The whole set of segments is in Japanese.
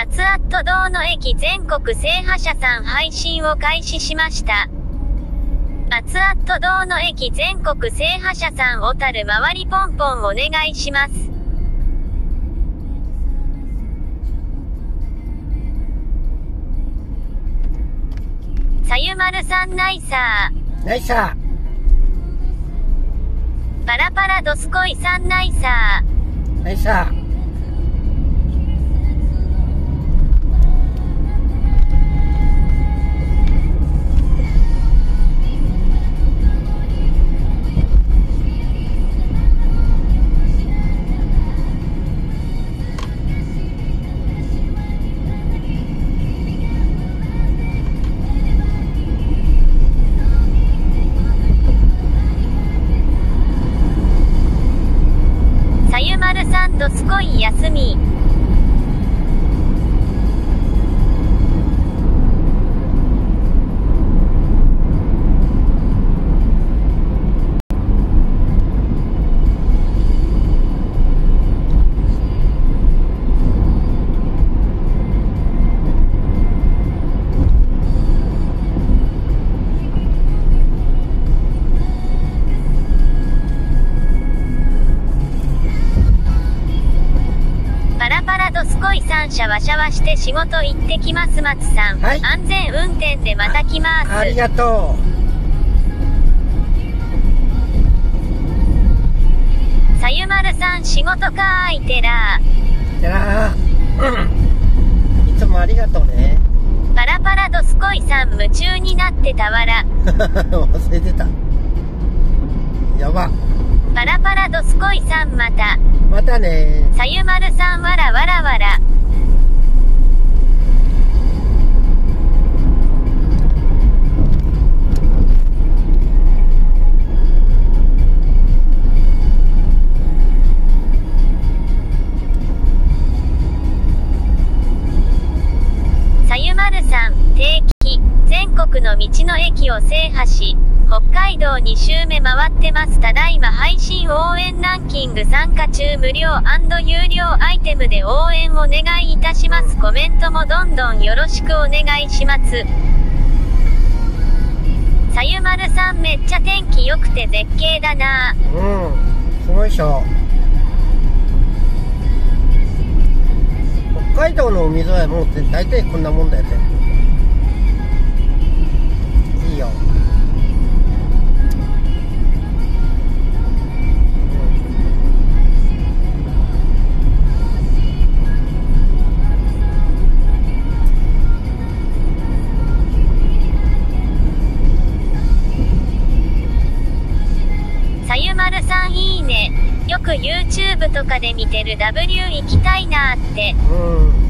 松アット堂の駅全国制覇者さん配信を開始しました。松アット堂の駅全国制覇者さん小樽回りポンポンお願いします。さゆまるさんナイサナイサー。パラパラドスコイさんナイサー。ーナイサーシャワシャワして仕事行ってきます松さん。はい安全運転でまた来ます。ありがとさゆまるさん仕事かーいてらうじゃあうんいつもありがとうねパラパラドスコイさん夢中になってたわら。忘れてたやばパラパラドスコイさんまた。またねさゆまるさんわらわらわら。国の道の駅を制覇し、北海道2周目回ってます。ただいま配信応援ランキング参加中無料有料アイテムで応援お願いいたします。コメントもどんどんよろしくお願いします。さゆまるさんめっちゃ天気良くて絶景だなうんすごいでしょ北海道の海沿いはもう大体こんなもんだよねよさゆまるさんいいね。よく YouTube とかで見てる W 行きたいなーって。うん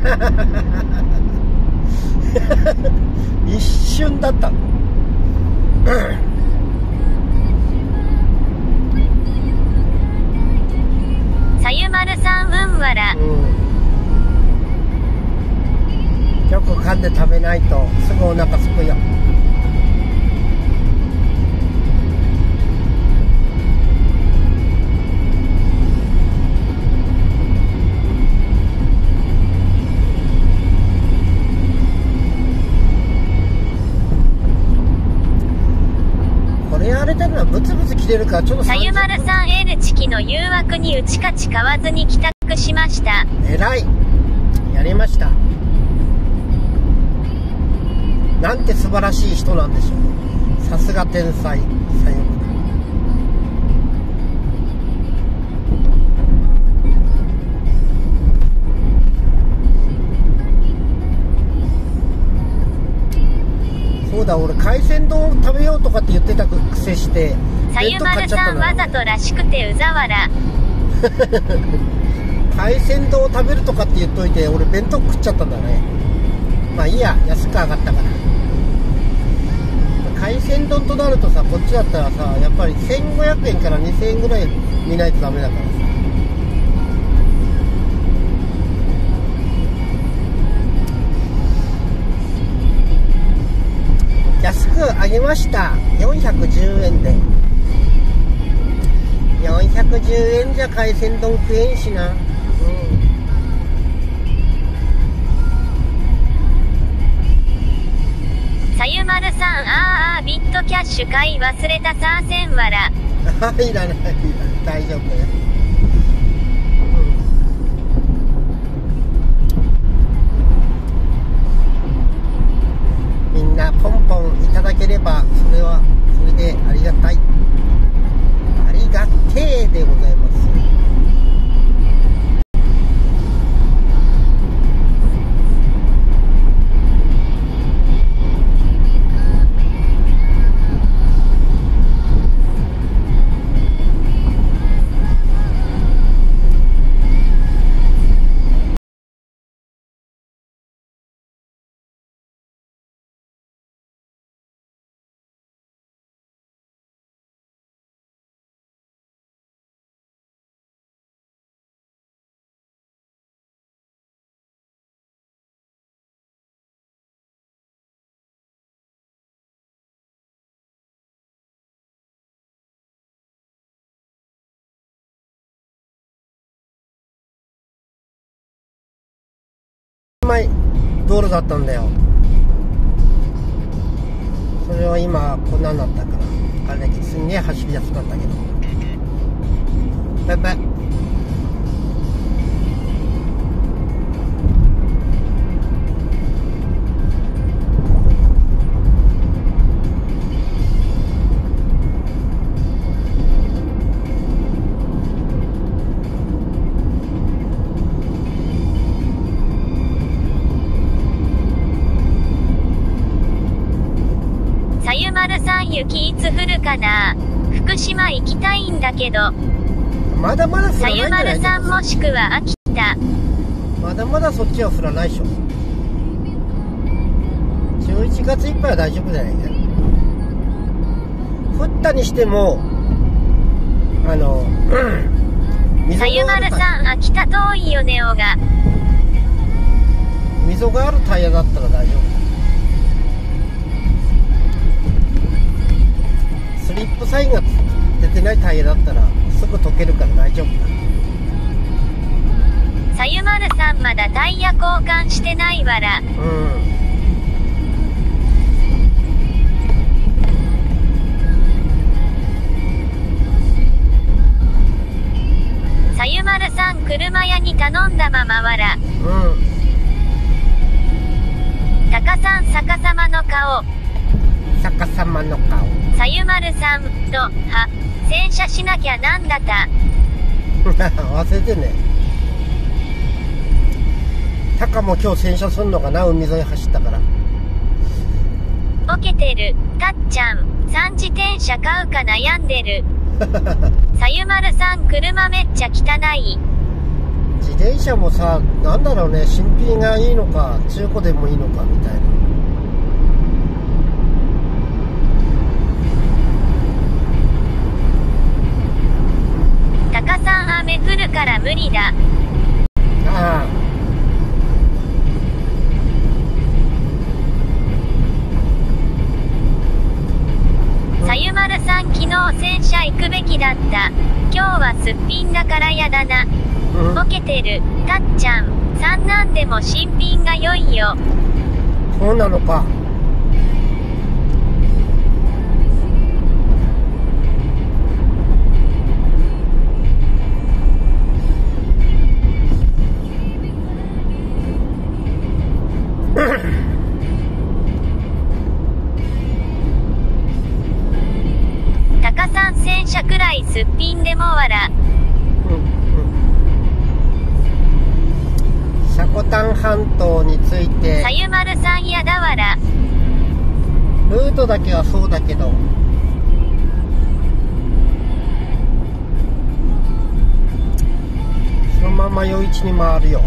の誘惑に打ち勝ち買わずに帰宅しました。偉い。やりました。なんて素晴らしい人なんでしょう。さすが天才。さよならそうだ俺海鮮丼食べようとかって言ってた癖して。さゆまるさんわざとらしくてうざわら。海鮮丼を食べるとかって言っといて俺弁当食っちゃったんだね。まあいいや安く上がったから。海鮮丼となるとさこっちだったらさやっぱり1500円から2000円ぐらい見ないとダメだからさ。安く上げました。410円で。410円じゃ海鮮丼食えんしな。うん。さゆまるさんあーあービットキャッシュ買い忘れたさーせんわらいらない大丈夫前道路だったんだよ。それは今こんなんなったからあれだけすんげえ走りやすかったけど。バイバイ。雪いつ降るかな？福島行きたいんだけど。まだまだ降さゆまるさんもしくは秋田まだまだそっちは降らないでしょ。11月いっぱいは大丈夫じゃない？か降ったにしてもあの 溝さゆまるさん秋田遠いよねおが。溝があるタイヤだったら大丈夫リップサインが出てないタイヤだったらすぐ溶けるから大丈夫だ。さゆまるさんまだタイヤ交換してないわら。うんさゆまるさん車屋に頼んだままわら。うん。タカさん逆さまの顔逆さまの顔。さゆまるさんとは洗車しなきゃなんだた。忘れてね。タカも今日洗車すんのかな？海沿い走ったから。ボケてる。たっちゃん。3自転車買うか悩んでる。さゆまるさん車めっちゃ汚い。自転車もさなんだろうね。新品がいいのか中古でもいいのかみたいなタカさん雨降るから無理だ。あさゆまるさん昨日洗車行くべきだった。今日はすっぴんだからやだな。あうん。ボケてる。たっちゃん。3なんでも新品が良いよ。そうなのかすっぴんでもわらう。んうん積丹半島について。さゆまるさんやだわら。ルートだけはそうだけど。そのまま夜市に回るよ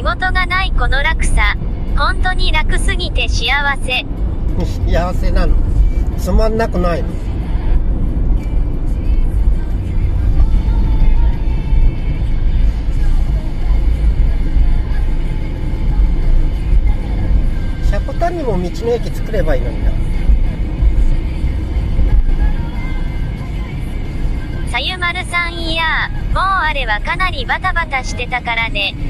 仕事がないこの楽さ。本当に楽すぎて幸せ。幸せなのつまんなくないのシャコタンにも道の駅作ればいいのになさゆまるさんいやー、もうあれはかなりバタバタしてたからね。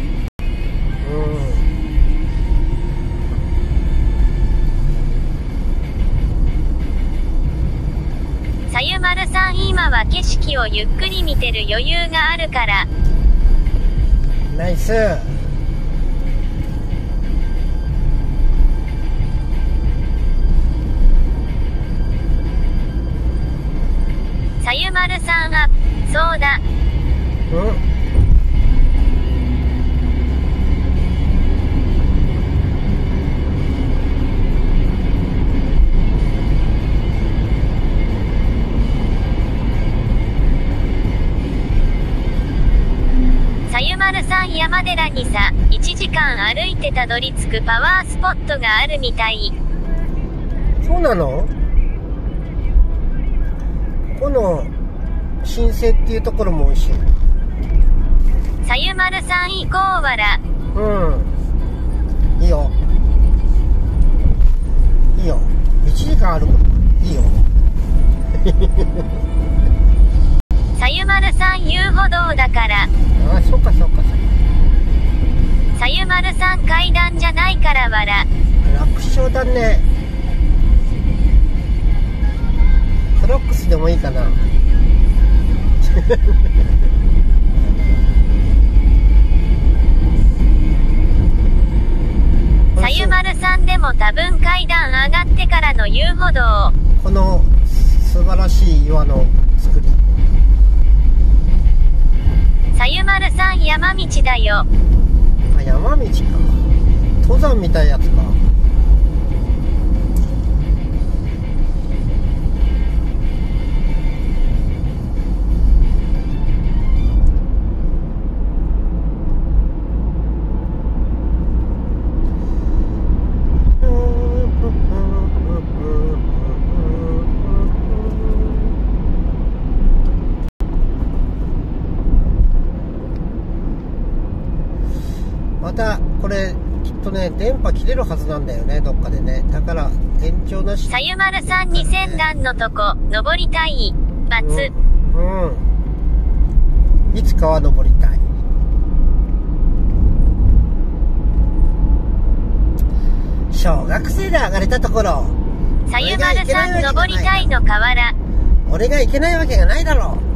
は景色をゆっくり見てる余裕があるから。ナイスさゆまるさんあ、そうだ。うんさゆまるさん山寺にさ、1時間歩いてたどり着くパワースポットがあるみたい。そうなの？この新生っていうところも美味しい。さゆまるさん行こうわら。うん。いいよ。いいよ。1時間歩く。いいよ。さゆまる遊歩道だから。ああそっかそっかそっかさゆまるさん階段じゃないからわら。楽勝だねクロックスでもいいかな さゆまるさんでも多分階段上がってからの遊歩道。この素晴らしい岩の作りさゆまるさん山道だよ。あ山道か登山みたいやつか電波切れるはずなんだよねどっかでね。だから延長なし。さゆまるさん2000段のとこ、登りたい。バツ。うん、うん、いつかは登りたい。小学生で上がれたところ。さゆまるさん登りたいの河原。俺が行けないわけがないだろ。う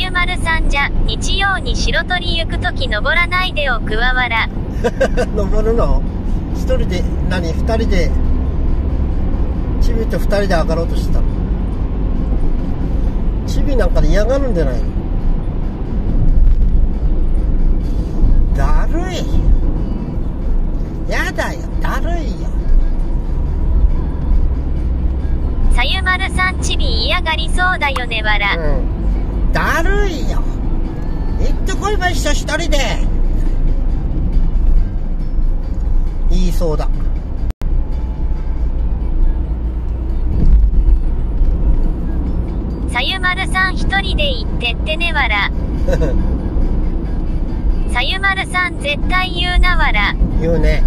ゆまるさんじゃ、日曜に白鳥行くとき登らないでおくわわら。登るの？一人で何？二人で？チビと二人で上がろうとしてたの？チビなんかで嫌がるんじゃないの？だるい。やだよ。だるいよ。さゆまるさんちび嫌がりそうだよねわら。うんだるいよ行ってこいば一緒一人でいそうださゆまるさん一人で行ってってねわら。さゆまるさん絶対言うなわら。言うね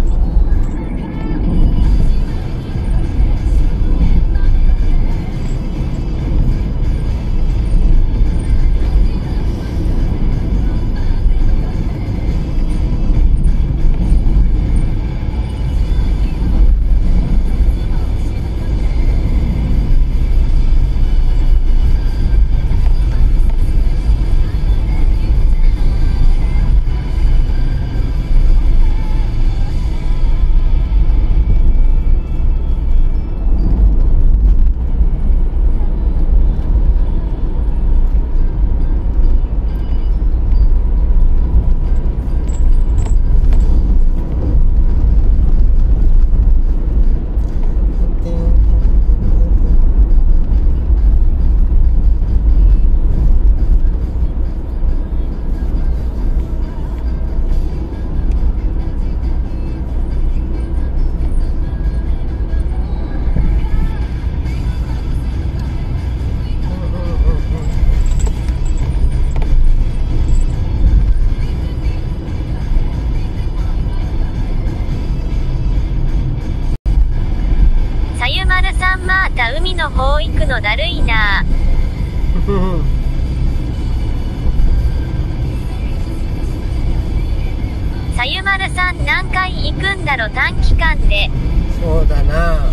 で。そうだな。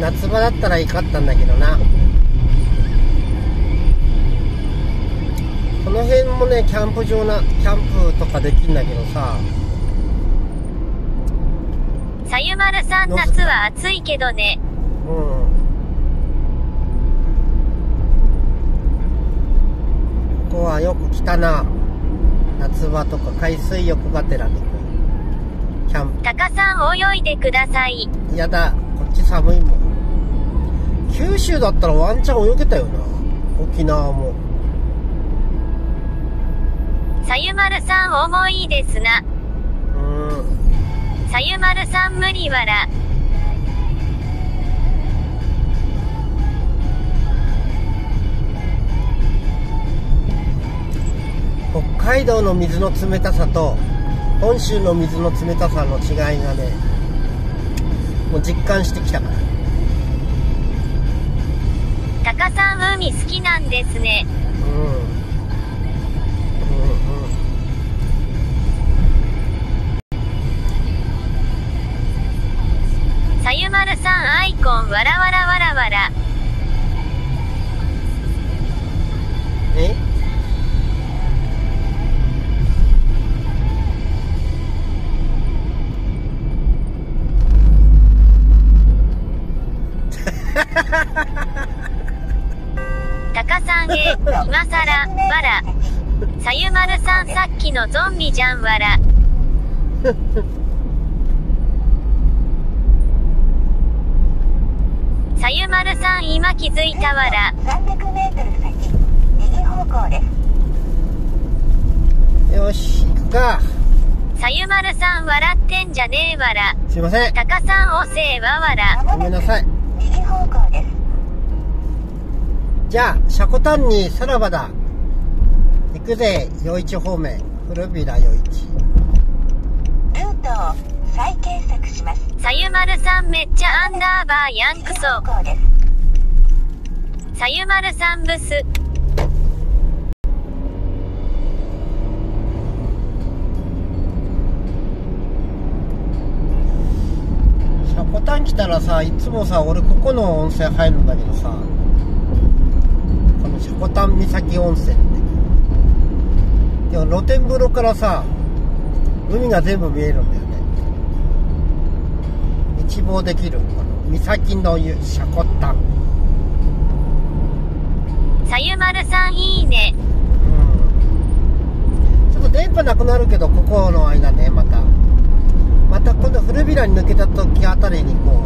夏場だったら行かったんだけどな。この辺もねキャンプ場なキャンプとかできんだけどさ。さゆまるさん夏は暑いけどね。うん。ここはよく来たな夏場とか海水浴がてらにこうキャンタカさん泳いでください。プやだこっち寒いもん九州だったらワンチャン泳げたよな沖縄もさゆまるさん重いですな。うんさゆまるさん無理わら。海道の水の冷たさと本州の水の冷たさの違いがねもう実感してきたからタカさん海好きなんですね。うんうんうんさゆまるさんアイコンわらわらわらわら。きのゾンビじゃんわら。さゆまるさん今気づいたわら。300メートル先、右方向です。よし行くかさゆまるさん笑ってんじゃねえわら。すいませんタカさんおせえわわら。ごめんなさい右方向です。じゃあシャコタンにさらばだ行くぜ余市方面古びら余市ルートを再検索します。さゆまるさんめっちゃアンダーバーヤンク右ソ。さゆまるさんブス。シャコタン来たらさいつもさ俺ここの温泉入るんだけどさこのシャコタン岬温泉ってでも露天風呂からさ海が全部見えるんだよね。一望できるこの岬の湯シャコタン。さゆまるさんいいね。うん。ちょっと電波なくなるけどここの間ねまた。また今度古びらに抜けた時あたりにこ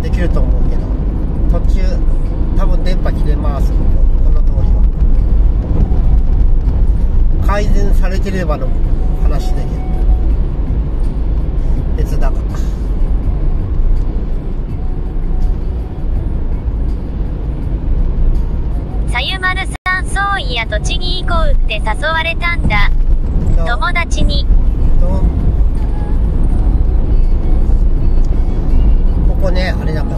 うできると思うけど。途中多分電波切れますこここの通りは改善されてればの話だけど別だか。らさゆまるさんそういや栃木行こうって誘われたんだ。友達に。とここねあれだから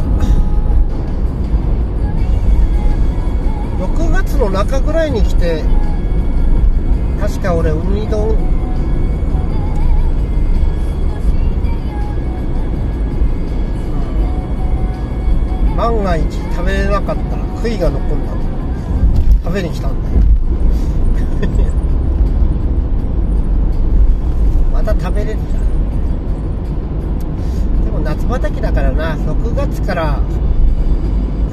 6月の中ぐらいに来て確か俺ウニ丼万が一食べれなかったら悔いが残んだ食べに来たんだよ。また食べれるじゃん。でも夏畑だからな。6月から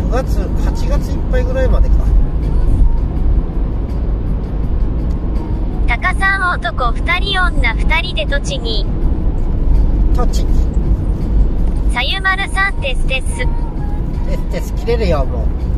9月8月いっぱいぐらいまでか男2人女2人で栃木。栃木。さゆまるさんテステステステス切れるよもう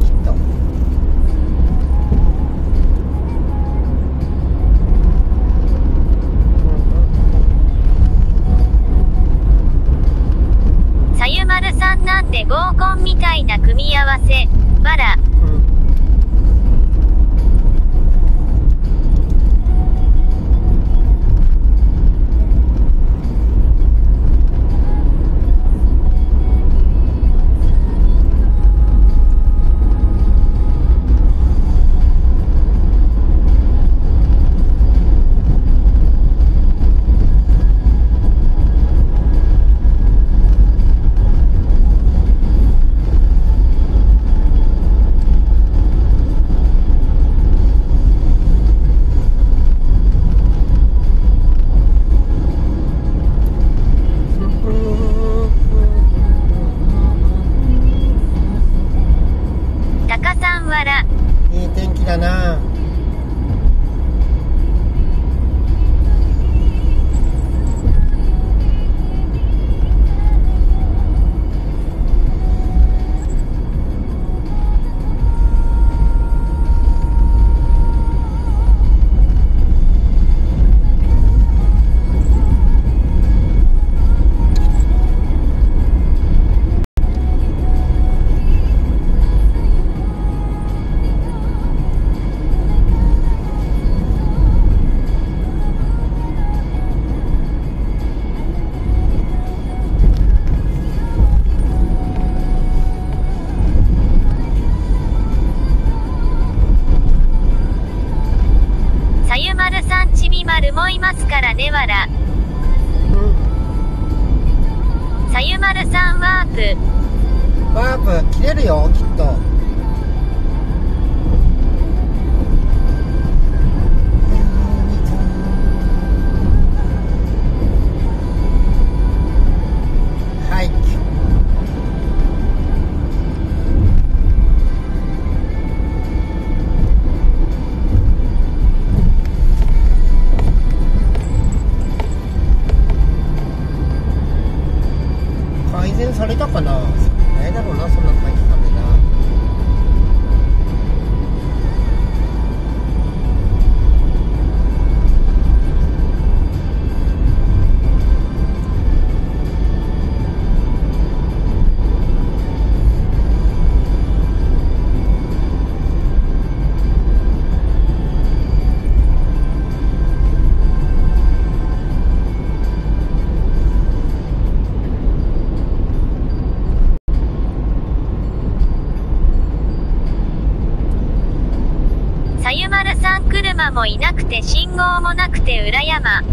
もいなくて信号もなくて裏山。う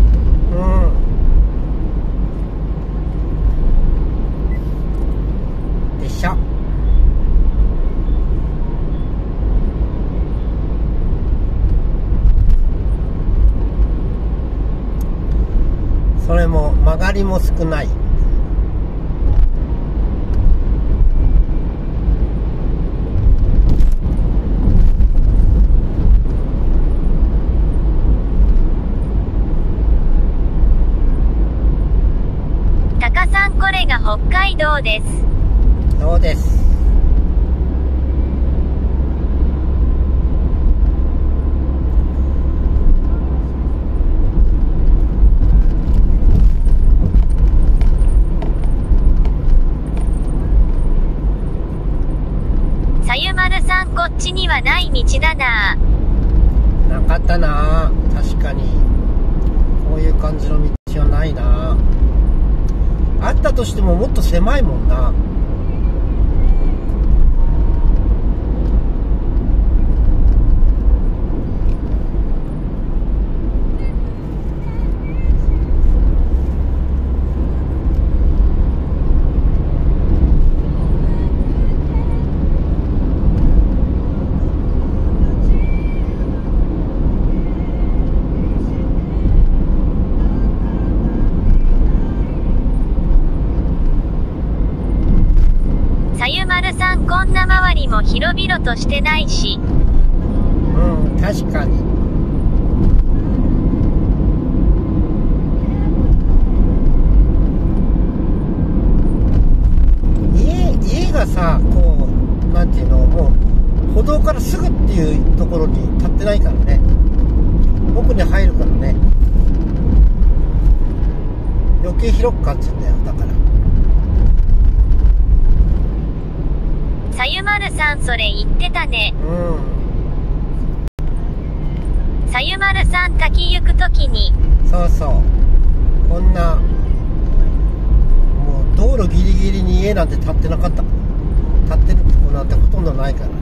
ん。でしょ。それも曲がりも少ない。北海道です。そうです。さんこっちにはない道だな。なかったな。確かに。こういう感じの道はないな。あったとしてももっと狭いもんなさゆまるさんこんな周りも広々としてないし。うん確かに家家がさこうなんていうのもう歩道からすぐっていうところに立ってないからね奥に入るからね余計広く感じるんだよだからさゆまるさんそれ言ってたね。うん。さゆまるさん滝行くときに。そうそう。こんなもう道路ギリギリに家なんて建ってなかった。建ってるとこなんてほとんどないからね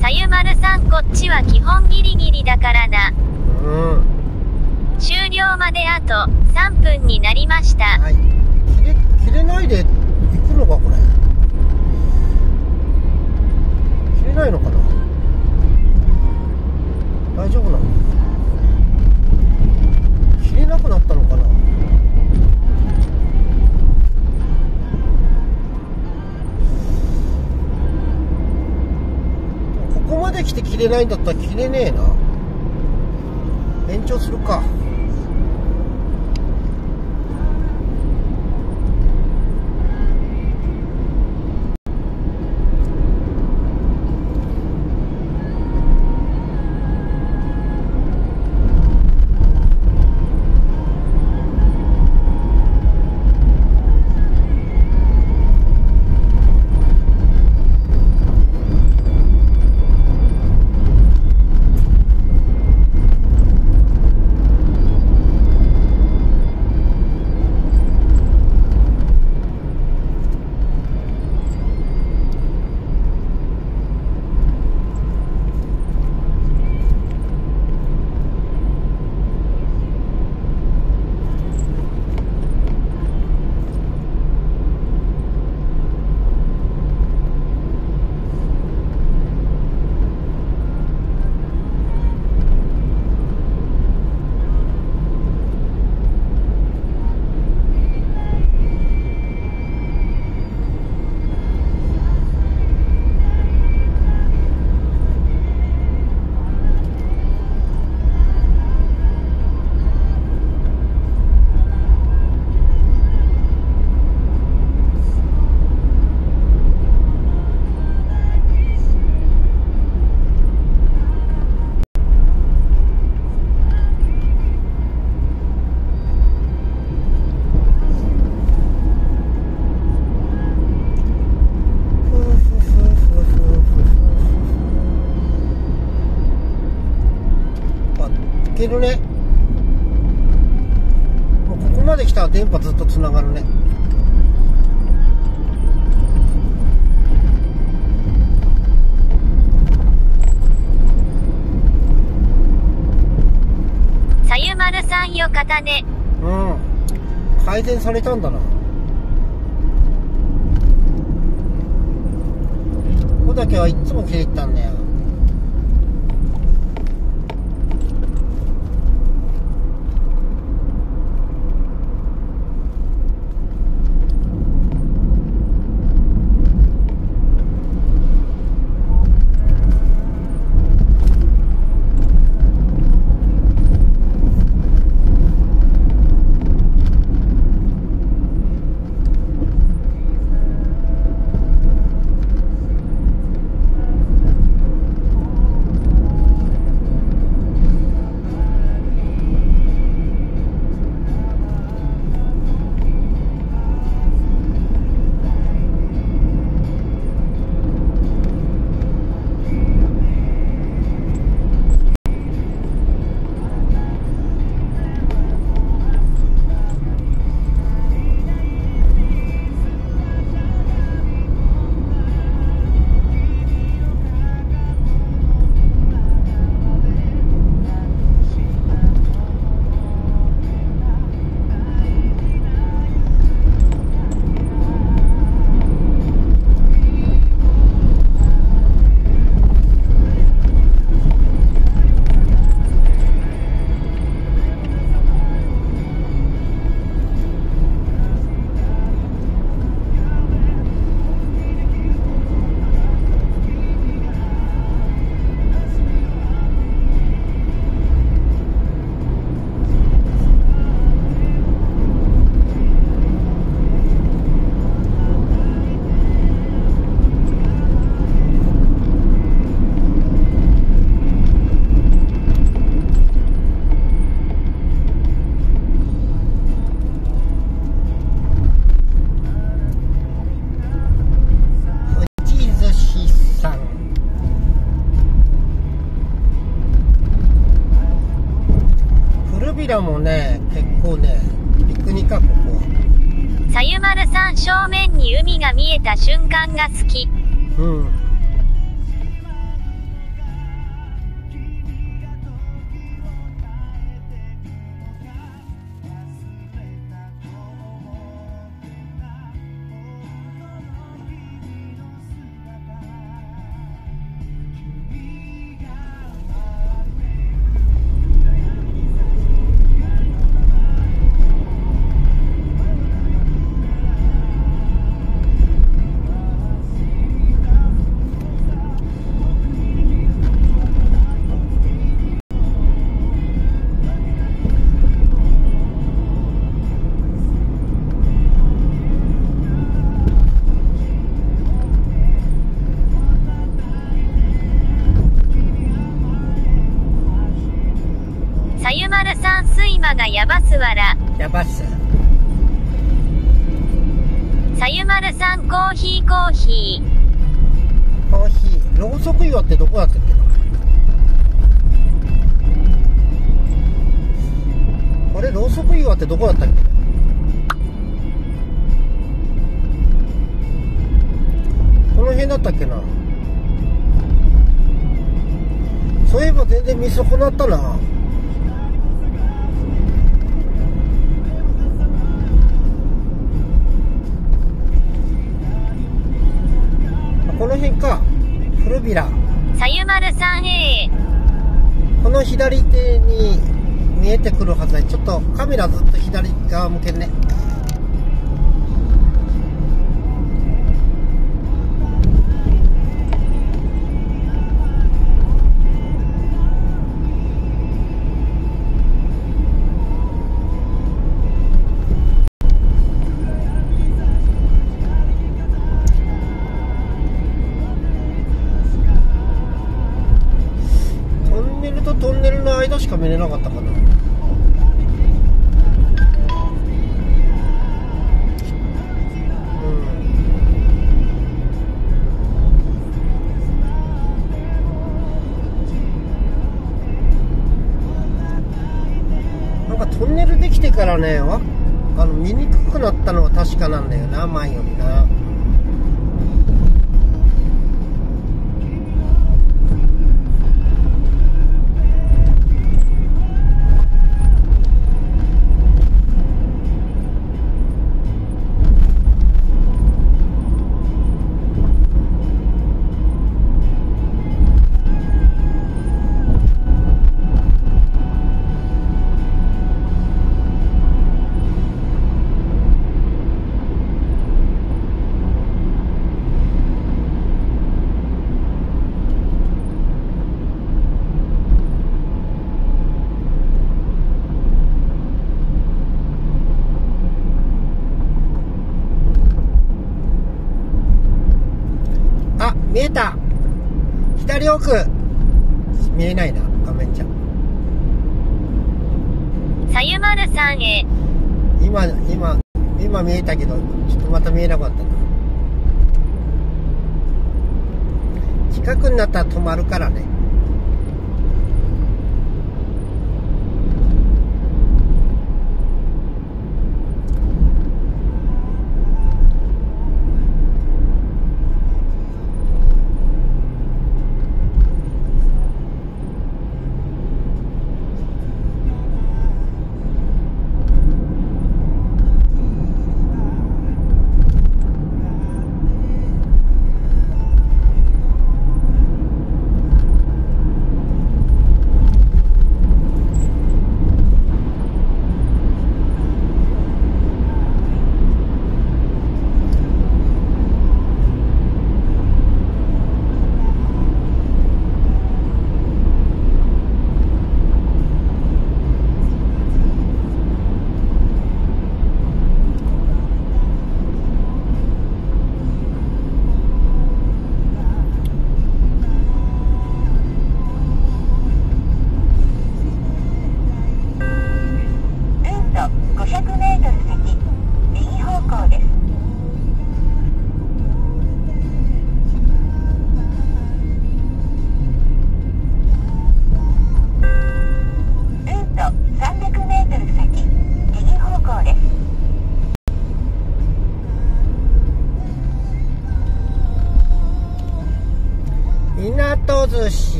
さゆまるさんこっちは基本ギリギリだからな。うん。終了まであと3分になりました。はい。切れ切れないで行くのかこれ。切れないのかな。大丈夫なの？切れなくなったのかな？まで来て切れないんだったら切れねえな。延長するか。るね。もうここまで来たら電波ずっとつながるね。さゆまるさんよかったね。うん。改善されたんだな。ここだけはいっつも切れてたんだよ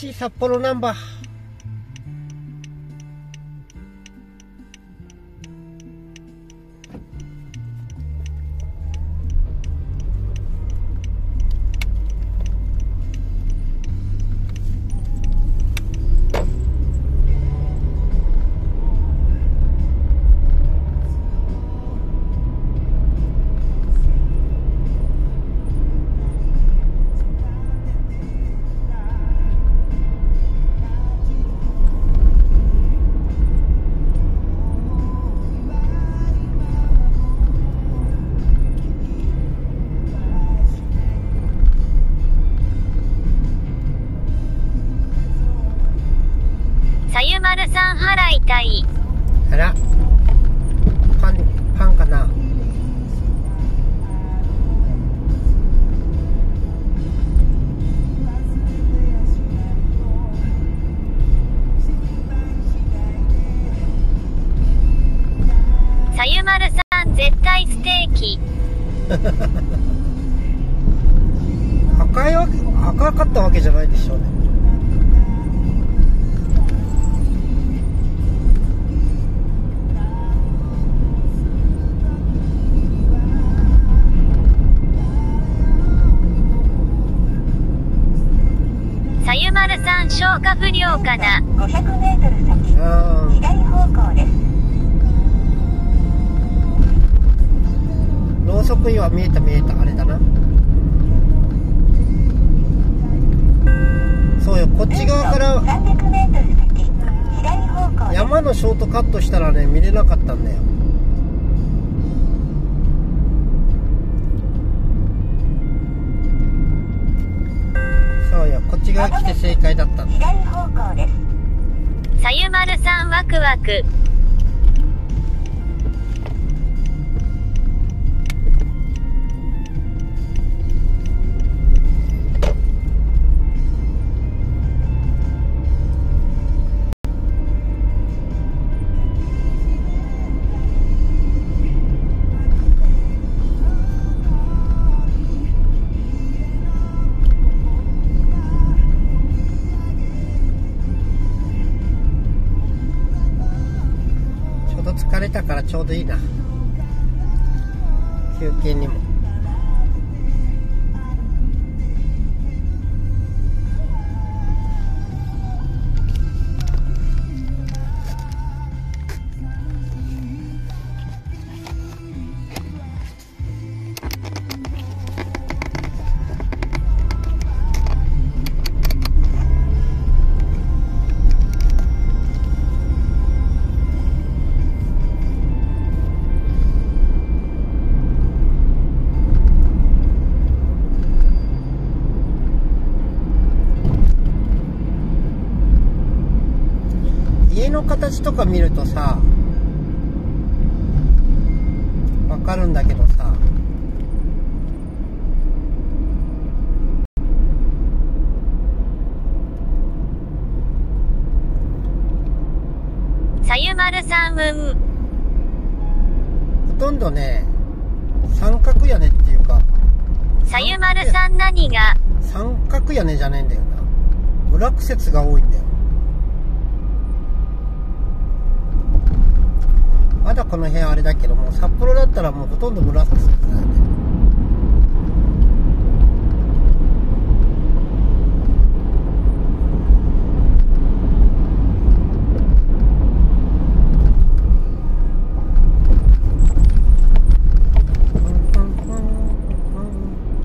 しい札幌ナンバー赤いわけ赤かったわけじゃないでしょうね。さゆまるさん消化不良かな。500メートル先うん左方向ですろうそくには見えた見えたあれだな。そうよこっち側から山のショートカットしたらね見れなかったんだよ。そうよこっち側来て正解だったんだ。左方向です。さゆまるさんワクワク。家の形とか見るとさわかるんだけどさ。さゆまるさんうん。ほとんどね三角屋根っていうか。さゆまるさん何が？三角屋根じゃねえんだよな。裏苦節が多いんだよまだこの辺あれだけども札幌だったらもうほとんど裏苦節だよね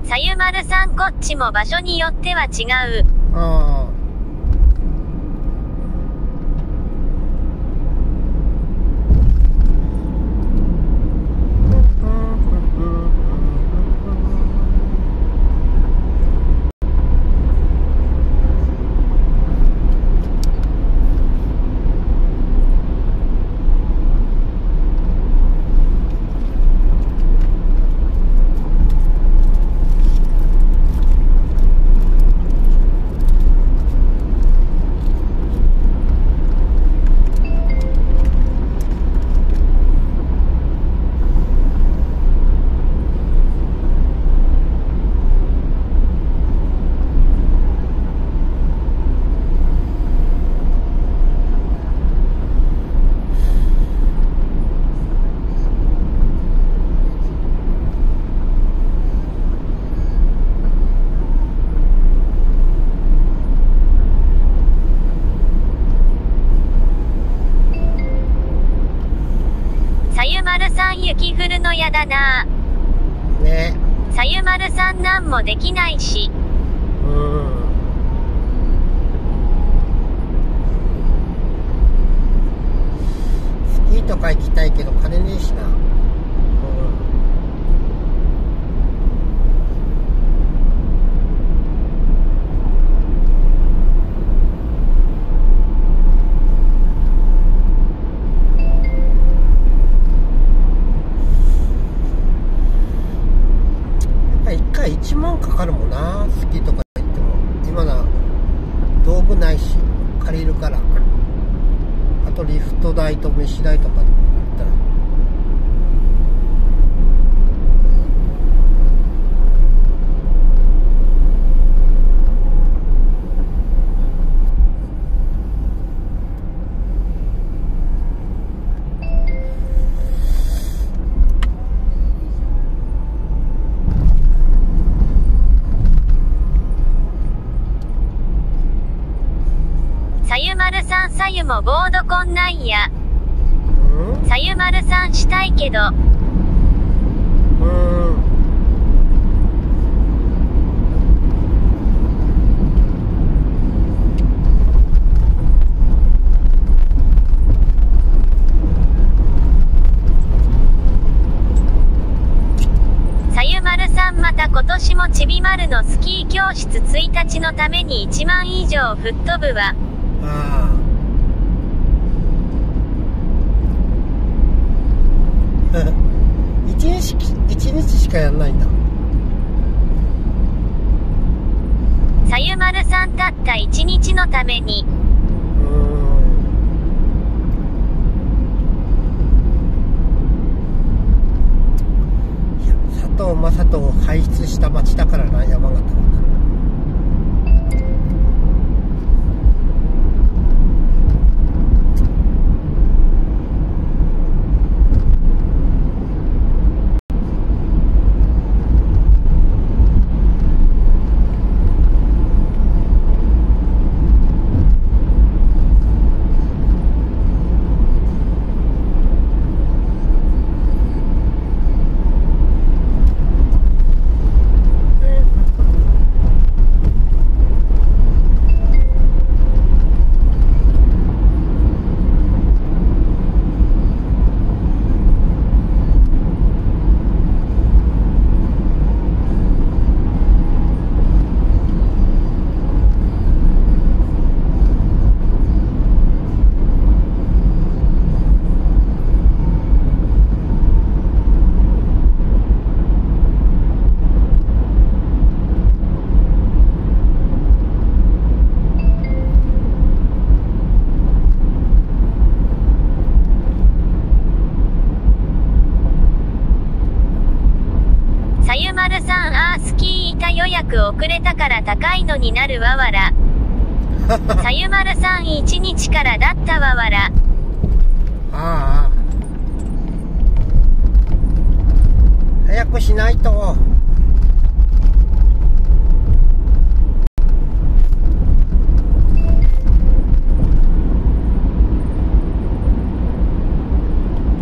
さゆまるさんこっちも場所によっては違う。ああさん雪降るのやだなねさゆまるさんなんもできないし。うんスキーとか行きたいけど金ねえしなうんやっぱ1回1万かかるもんなスキーとか行っても今な道具ないし借りるからあとリフト代と飯代とかだったらさゆまるさんさゆもボードこんなんや。うんさゆまるさんしたいけど、うんさゆまるさんまた今年もちびまるのスキー教室1日のために1万以上吹っ飛ぶわ。ああ一日一日しかやんないんださゆまるさんたった1日のために、うんいや佐藤正人を輩出した町だからな山形はさゆまるさんあースキー板予約遅れたから高いのになるわわら。さゆまるさん1日からだったわわら。ああ早くしないと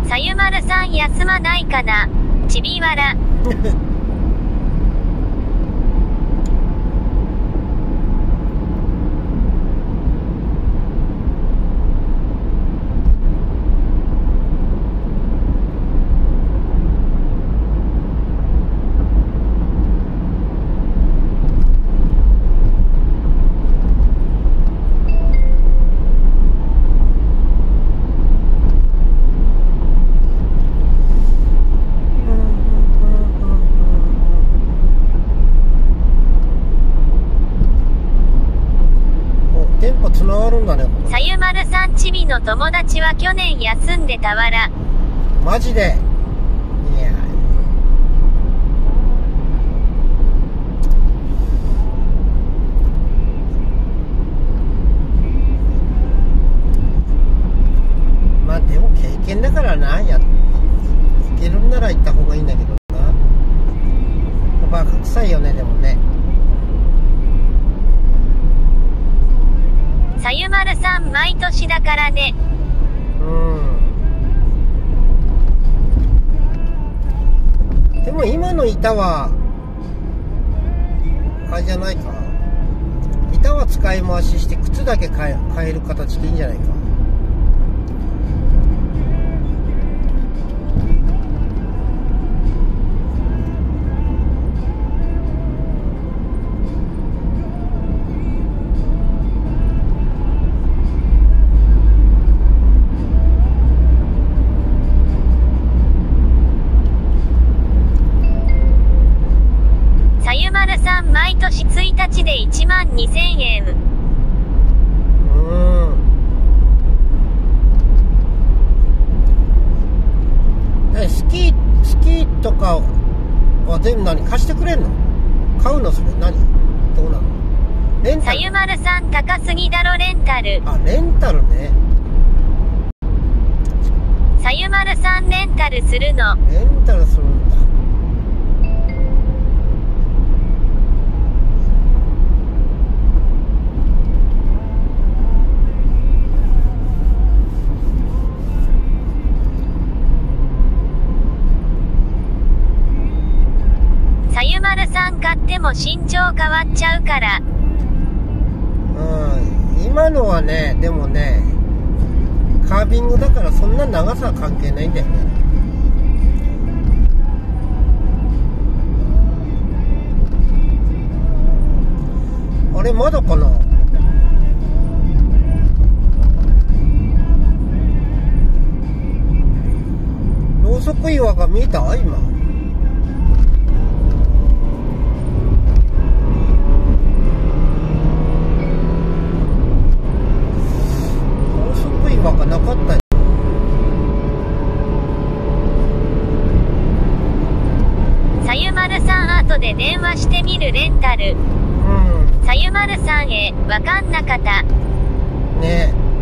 さゆまるさん休まないかな。ちびわら。お電波つながるんだねこさゆまるさんちびの友達は去年休んでたわら。マジでで1万2000円。うーん。えスキースキーとかは全部何貸してくれんの？買うのそれ？何？どうなの？レンタル？さゆまるさん高すぎだろレンタル。あレンタルね。さゆまるさんレンタルするの。レンタルするんも身長変わっちゃうから。うん今のはねでもねカービングだからそんな長さは関係ないんだよね。あれまだかな？ろうそく岩が見えた？今。なかったよさゆまるさん後で電話してみるレンタル。うんさゆまるさんへ、わかんなかった。ねさ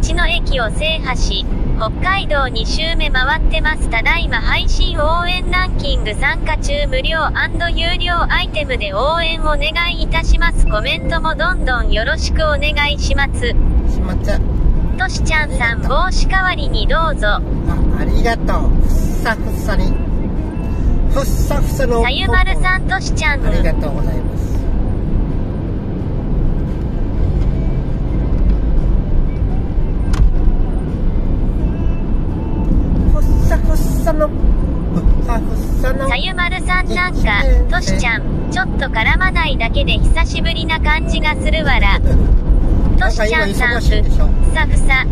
道の駅を制覇し、北海道2周目回ってます。ただいま配信応援ランキング参加中無料有料アイテムで応援お願いいたします。コメントもどんどんよろしくお願いします。しまっちゃうとしちゃんさん帽子代わりにどうぞ。あありがとうふっさふっさにふっさふさのさゆまるさんとしちゃんありがとうございますなんか、としちゃん、ちょっと絡まないだけで久しぶりな感じがするわら。としちゃんさん、ふふさふさ。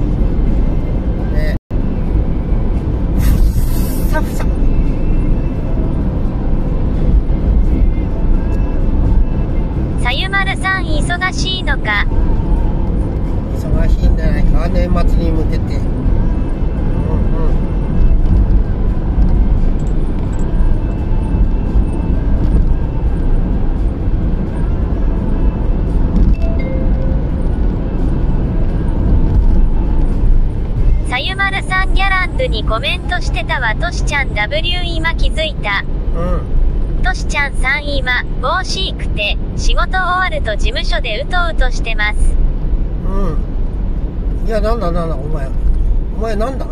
にコメントしてたわとしちゃん。W 今気づいた。うん。としちゃんさん今、帽子くて、仕事終わると事務所でうとうとしてます。うん。いやなんだなんだお前。お前なんだ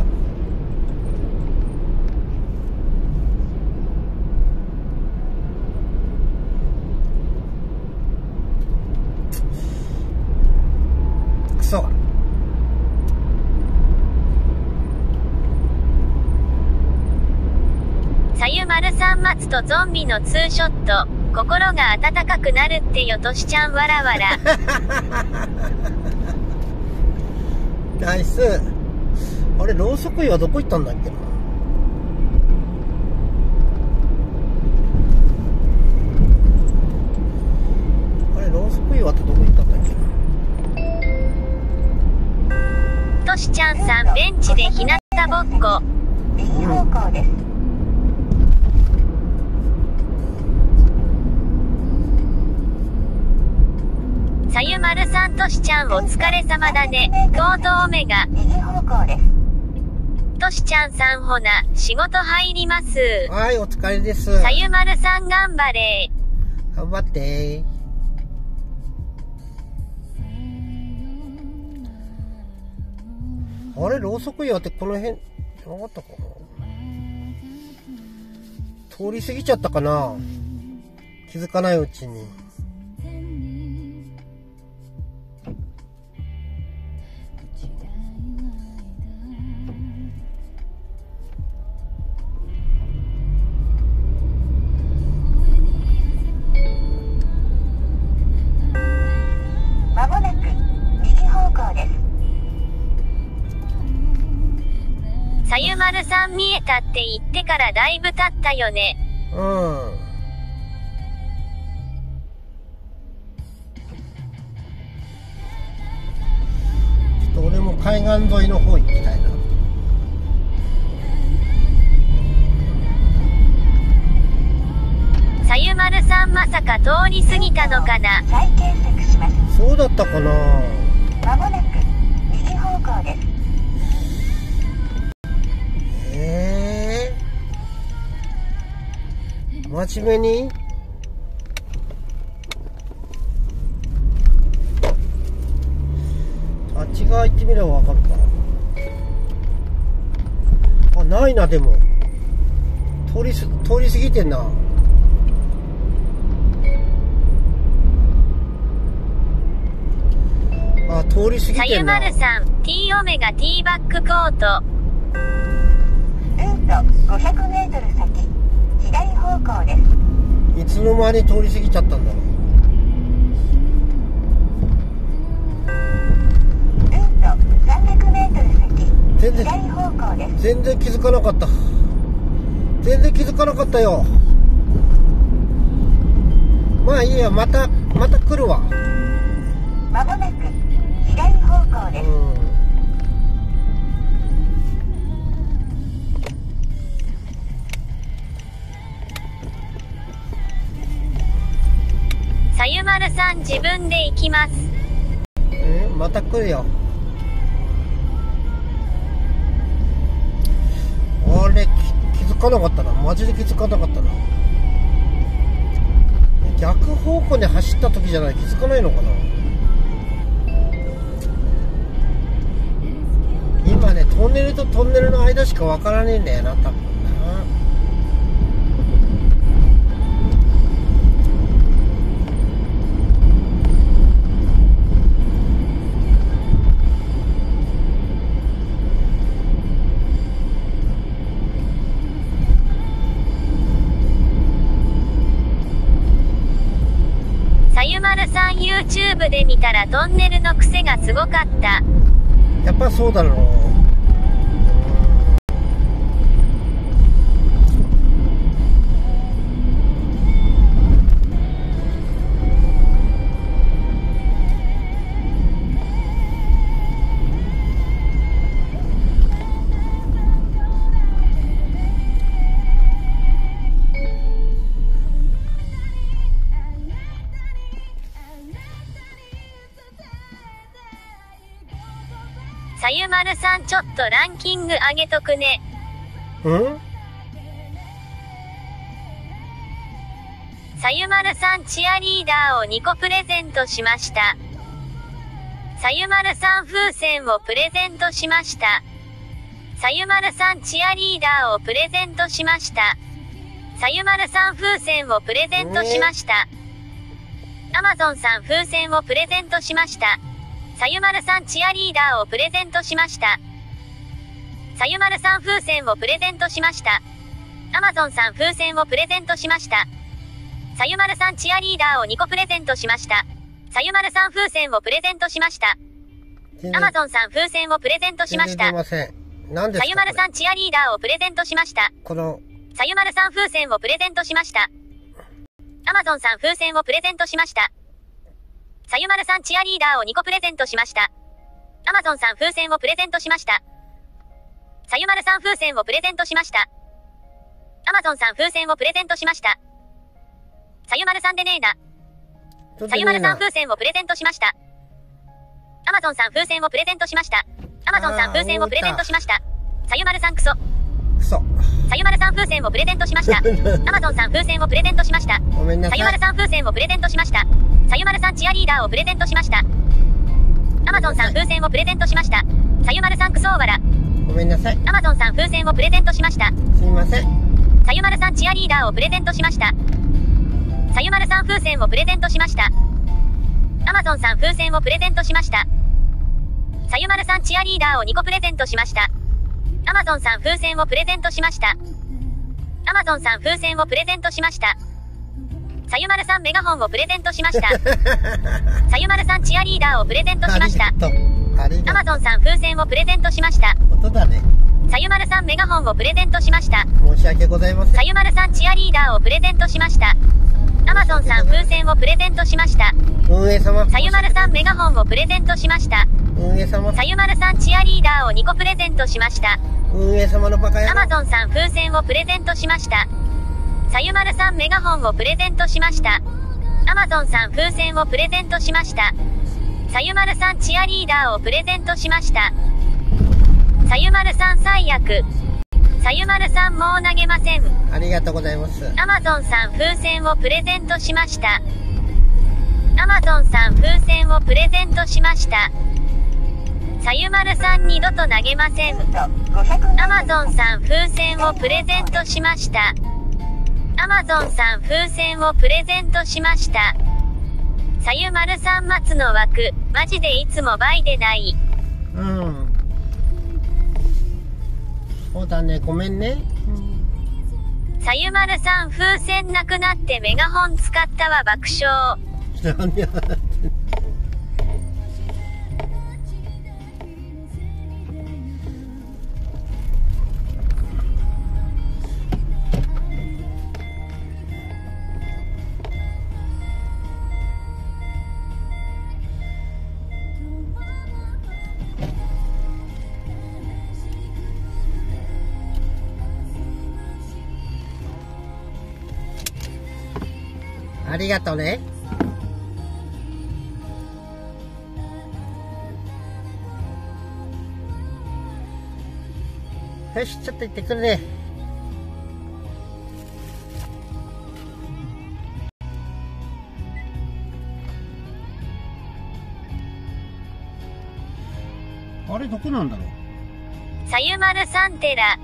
クソがさゆまるさん待つとゾンビのツーショット。心が温かくなるってよとしちゃんわらわら。ナイスあれろうそく岩どこ行ったんだっけな？あれろうそく岩ってどこ行ったんだっけな？としちゃんさんベンチでひなたぼっこ。右方向ですさゆまるさんとしちゃんお疲れ様だね。とうとうオメガ。としちゃんさんほな、仕事入ります。はい、お疲れです。さゆまるさん頑張れ。頑張って。あれ、ろうそく屋ってこの辺、なかったかな？通り過ぎちゃったかな？気づかないうちに。たって言ってからだいぶ経ったよね。うん。ちょっと俺も海岸沿いの方行きたいな。さゆまるさんまさか通り過ぎたのかな。再検索します。そうだったかなまもなく右方向です。真面目に？あっち側行ってみればわかるかあないなでも。通りす通り過ぎてんな。あ通り過ぎさゆてんな。まるさん、T オメガ T バックコート。ルート500メートル先、左方向です。いつの間に通り過ぎちゃったんだろうルート300メートル先、全然。全然気づかなかった全然気づかなかったよまあいいやまたまた来るわまもなく左方向うです。んさゆまるさん自分で行きます。えまた来るよ。あれ気づかなかったな。マジで気づかなかったな。逆方向に走った時じゃない。気づかないのかな。今ねトンネルとトンネルの間しかわからねえんだよな多分。YouTube で見たらトンネルの癖がすごかった。やっぱそうだろうちょっとランキング上げとくね。んさゆまるさんチアリーダーを2個プレゼントしました。さゆまるさん風船をプレゼントしました。さゆまるさんチアリーダーをプレゼントしました。さゆまるさん風船をプレゼントしました。アマゾンさん風船をプレゼントしました。さゆまるさんチアリーダーをプレゼントしました。さゆまるさん風船をプレゼントしました。アマゾンさん風船をプレゼントしました。さゆまるさんチアリーダーを2個プレゼントしました。さゆまるさん風船をプレゼントしました。全アマゾンさん風船をプレゼントしました何ですかさゆまるさんチアリーダーをプレゼントしました。このさゆまるさん風船をプレゼントしました。アマゾンさん風船をプレゼントしました。さゆまるさんチアリーダーを2個プレゼントしました。アマゾンさん風船をプレゼントしました。さゆまるさん風船をプレゼントしました。アマゾンさん風船をプレゼントしました。さゆまるさんでねえな。さゆまるさんね風船をプレゼントしました。アマゾンさん風船をプレゼントしました。アマゾンさん風船をプレゼントしました。さゆまるさんクソ。クソ。さゆまるさん風船をプレゼントしました。アマゾンさん風船をプレゼントしました。ごめんなさいさゆまる。さん風船をプレゼントしました。さゆまるさんチアリーダーをプレゼントしました。アマゾンさん風船をプレゼントしました。さゆまるさんクソーワラ。ごめんなさい。アマゾンさん風船をプレゼントしました。すいません。さゆまるさんチアリーダーをプレゼントしました。さゆまるさん風船をプレゼントしました。アマゾンさん風船をプレゼントしました。さゆまるさんチアリーダーを2個プレゼントしました。アマゾンさん風船をプレゼントしました。アマゾンさん風船をプレゼントしました。さゆまるさんメガホンをプレゼントしました。さゆまるさんチアリーダーをプレゼントしました。アマゾンさん風船をプレゼントしました。う。ことだね。さゆまるさんメガホンをプレゼントしました。申し訳ございませんさ。ゆまるさんチアリーダーをプレゼントしました。アマゾンさん風船をプレゼントしました。運営様。さゆまるさんメガホンをプレゼントしました。運営様。さゆまるさんチアリーダーを2個プレゼントしました。運営様のバカ。アマゾンさん風船をプレゼントしました。さゆまるさんメガホンをプレゼントしました。アマゾンさん風船をプレゼントしました。さゆまるさんチアリーダーをプレゼントしました。さゆまるさん最悪。さゆまるさんもう投げません。ありがとうございます。アマゾンさん風船をプレゼントしました。アマゾンさん風船をプレゼントしました。さゆまるさん二度と投げません。ルート500アマゾンさん風船をプレゼントしました。アマゾンさん風船をプレゼントしました。さゆまるさん松の枠、マジでいつも倍でない。うん。そうだね。ごめんね。さゆまるさん風船なくなってメガホン使ったわ爆笑。りがとね。よし、ちょっと行ってくるね。あれ、どこなんだろう？さゆまるさんテラ。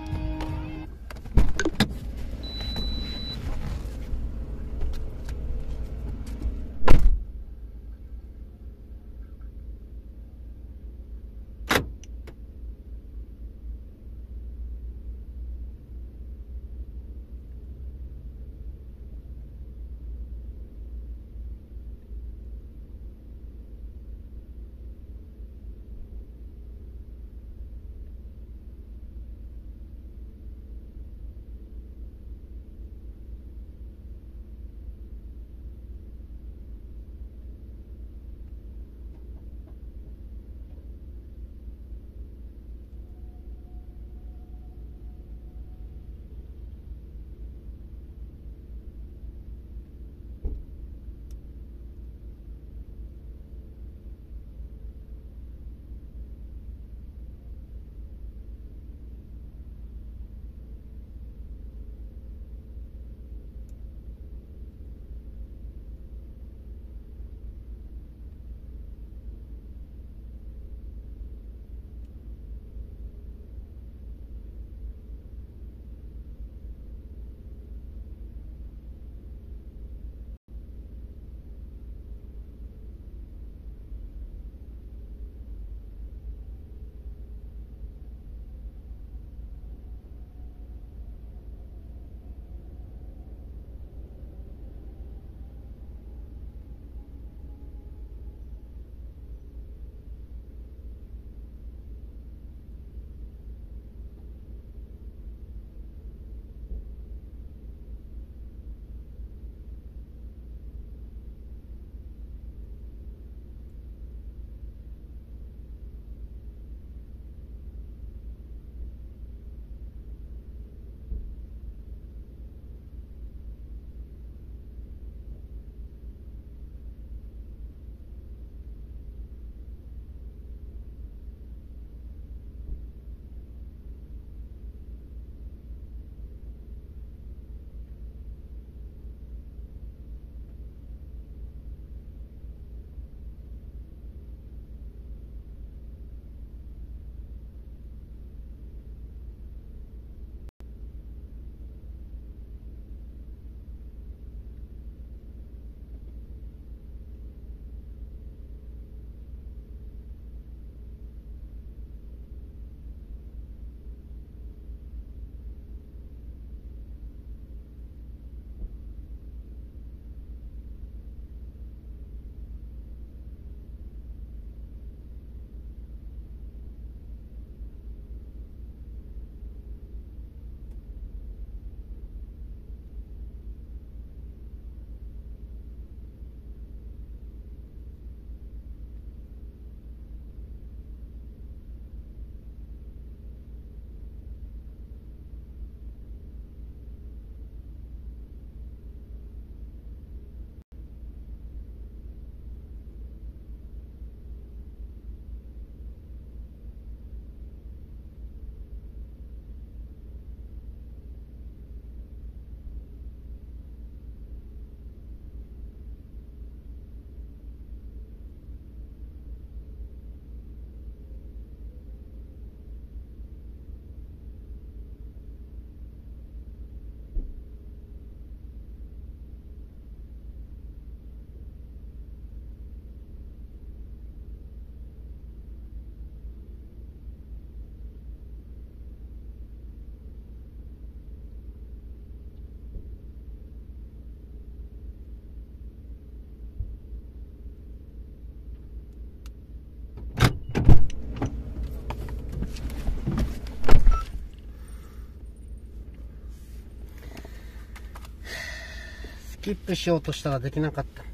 キップしようとしたらできなかった。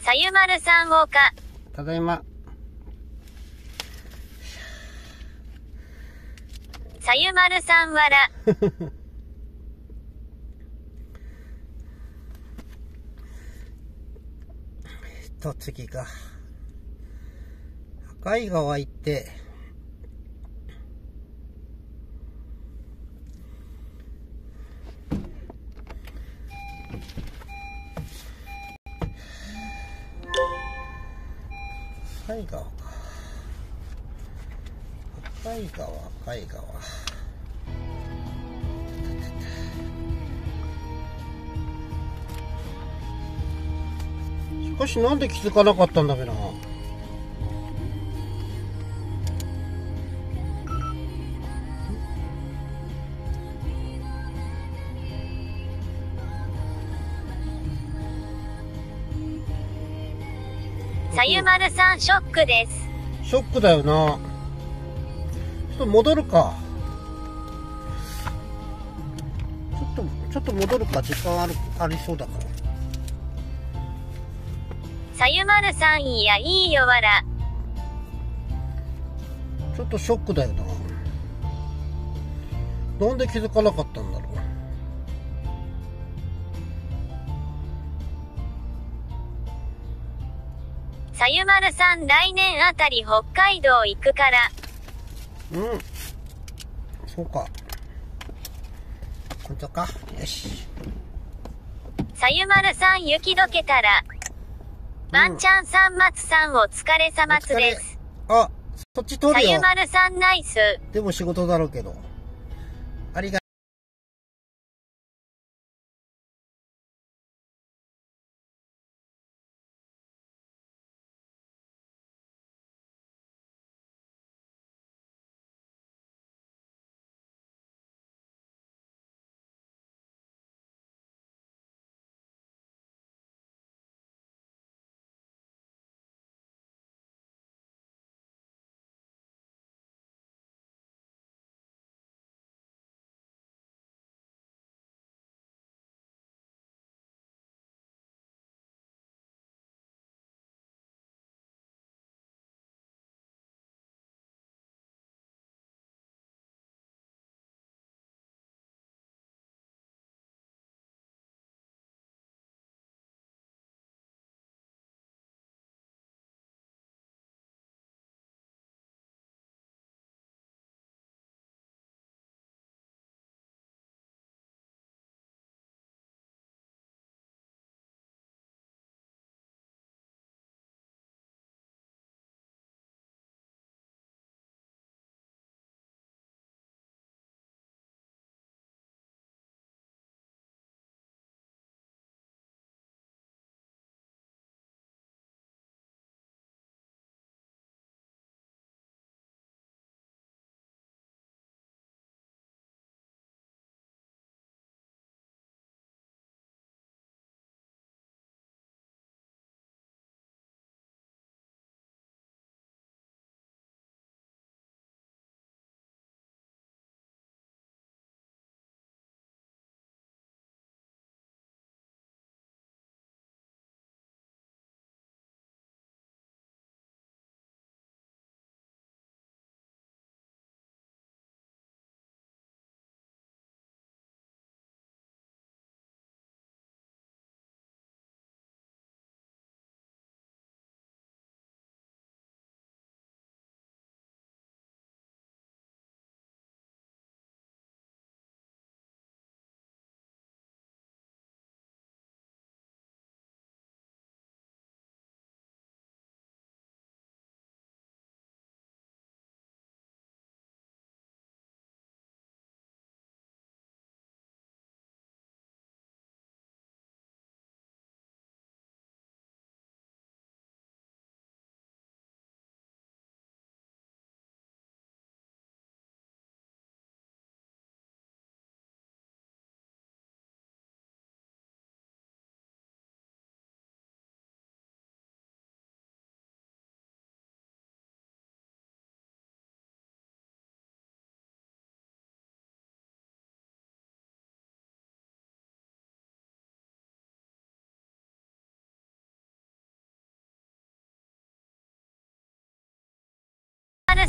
さゆまるさん岡。ただいま。さゆまるさんわら。と、次が。赤い川行って、赤い川か。赤い川、赤い川。しかしなんで気づかなかったんだべな。ゆまるさんショックです。ショックだよな。ちょっと戻るか。ちょっと、ちょっと戻るか。時間ある、ありそうだから。さゆまるさんいやいいよわら。ちょっとショックだよな。なんで気づかなかったんだ？さん来年あたり北海道行くから。うん。そうか。本当か。よし。さゆまるさん雪解けたら。ワンちゃんさん松さんお疲れさまつです。あ、そっち通さゆるよ。まるさんナイス。でも仕事だろうけど。ありが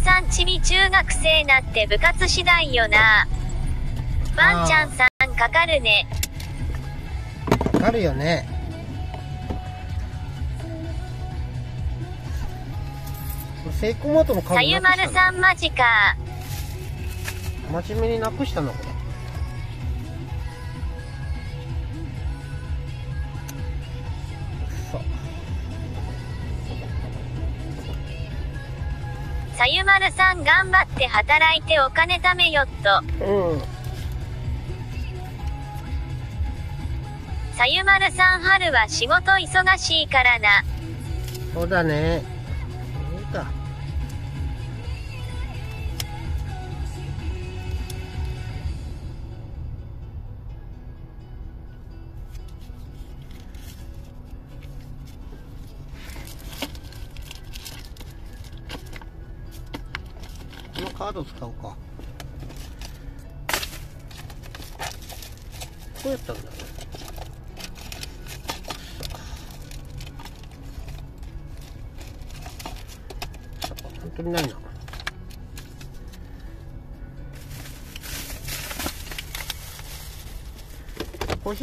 さんちび中学生なって部活次第よな。ワンちゃんさんかかるね。かかるよね。セイコモートのカードさゆまるさんマジか。真面目になくしたのこれ。さゆまるさん頑張って働いてお金貯めよっと。うん。さゆまるさん春は仕事忙しいからな。そうだね。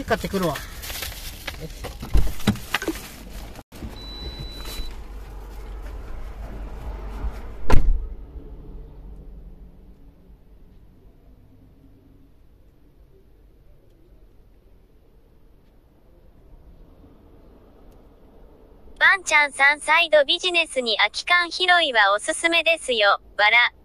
買ってくるわ。ワンちゃんさんサイドビジネスに空き缶拾いはおすすめですよ。わら。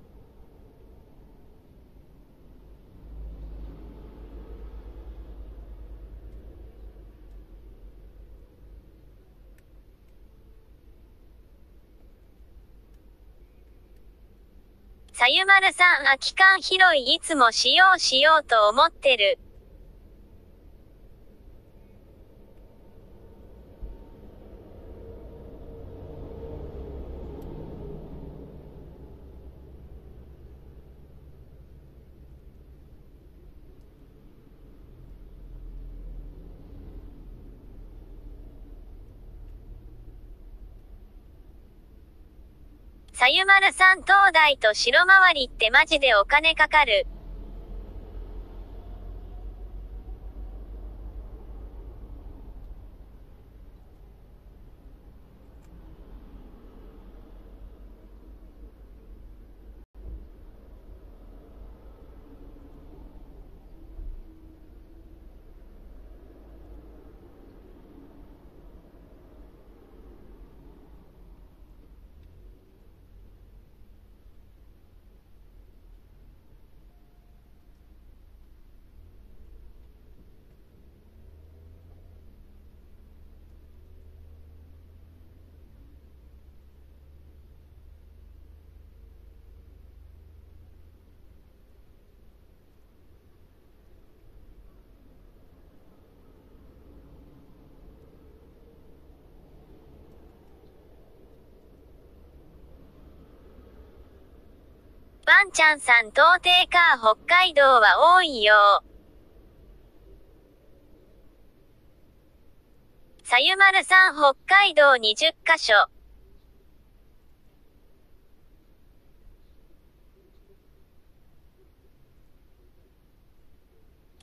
さゆまるさん空き缶拾いいつもしようしようと思ってる。ゆまるさん東大と白回りってマジでお金かかる。ちゃんさん到底か北海道は多いよ。さゆまるさん北海道20カ所。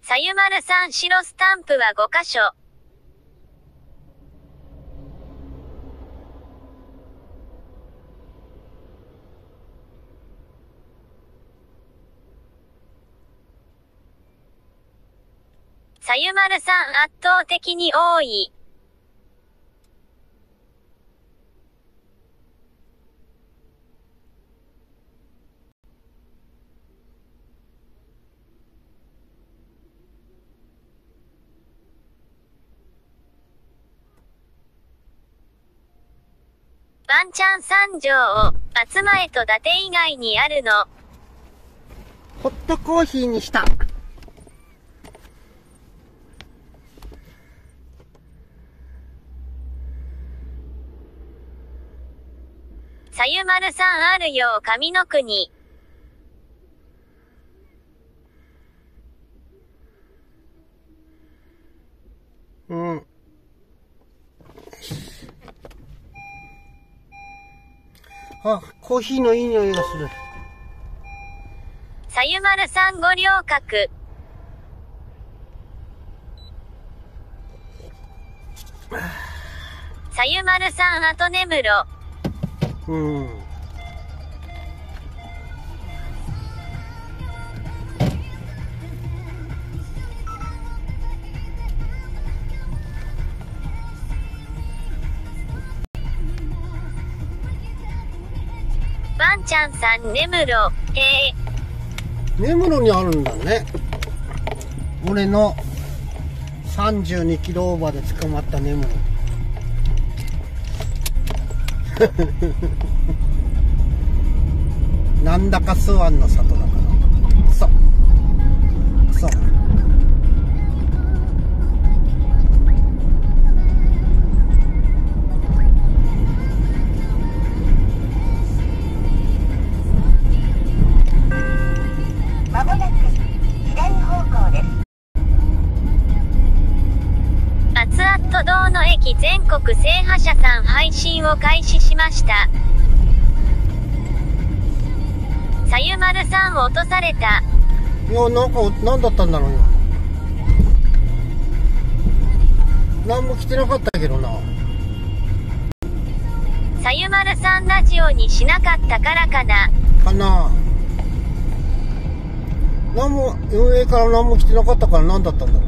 さゆまるさん白スタンプは5カ所。さゆまるさん圧倒的に多い。ワンチャン三条を、松前と伊達以外にあるの。ホットコーヒーにした。ゆまるさんあるよ上の国。うん。あ、コーヒーのいい匂いがする。さゆまるさんご了確。さゆまるさんあと眠ろ。うんワンちゃんさん眠ろ。へえ。根室にあるんだね俺の32キロオーバーで捕まった根室なんだかスワンの里だからクソクソまもなく左方向ですアツアット堂の駅全国制覇者さん配信を開始ました。さゆまるさん落とされた。いやなんか何だったんだろう今何も来てなかったけどなさゆまるさんラジオにしなかったからかな。かな何も運営から何も来てなかったから何だったんだろう